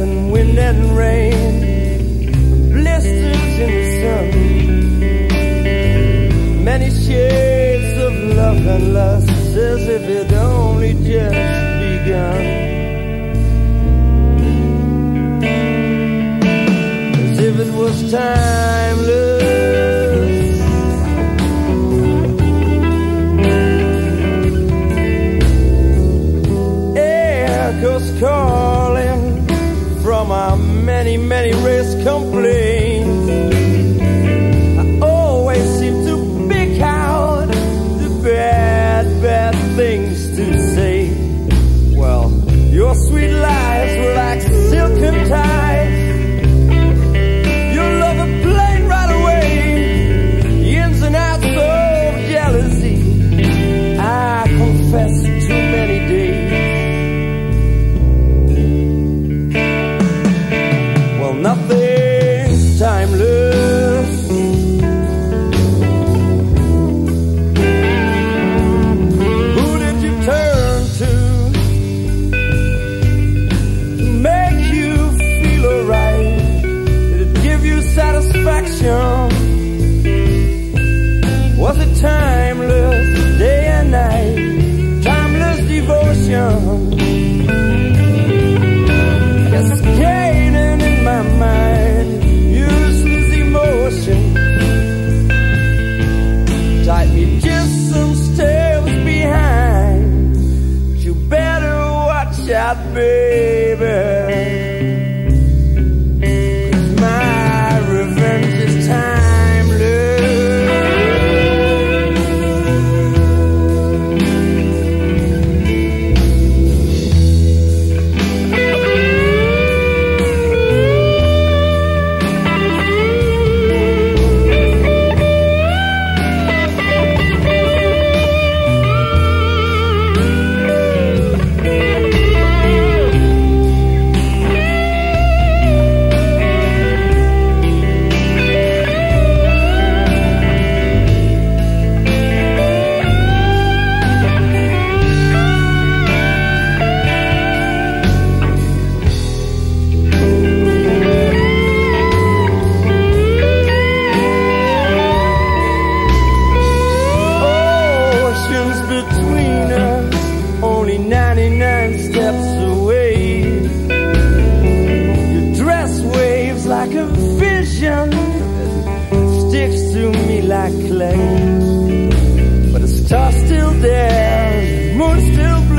and wind and rain, blisters in the sun, many shades of love and lust, as if it only just begun. As if it was timeless. cause my many, many risks complete. saber. still.